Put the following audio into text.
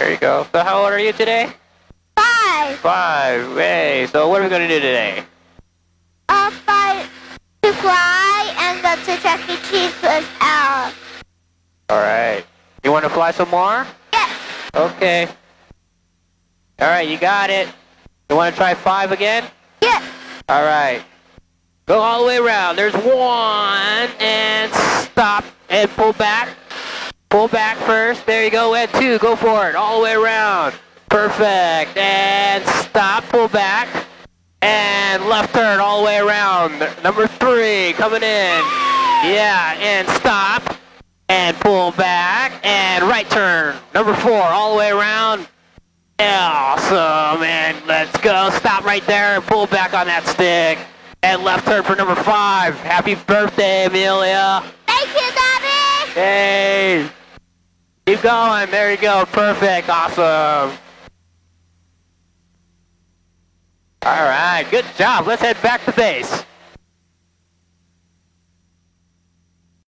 There you go. So how old are you today? Five. Five. Hey, so what are we going to do today? Uh, five to fly and go to Chuck E. Cheese with Al. All right. You want to fly some more? Yes. Okay. All right, you got it. You want to try five again? Yes. All right. Go all the way around. There's one, and stop, and pull back. Pull back first. There you go. And two. Go for it. All the way around. Perfect. And stop. Pull back. And left turn all the way around. Number three coming in. Yeah. And stop. And pull back. And right turn. Number four all the way around. Awesome. And let's go. Stop right there and pull back on that stick. And left turn for number five. Happy birthday, Amelia. Thank you, Daddy. Hey. Going. There you go. Perfect. Awesome. All right. Good job. Let's head back to base.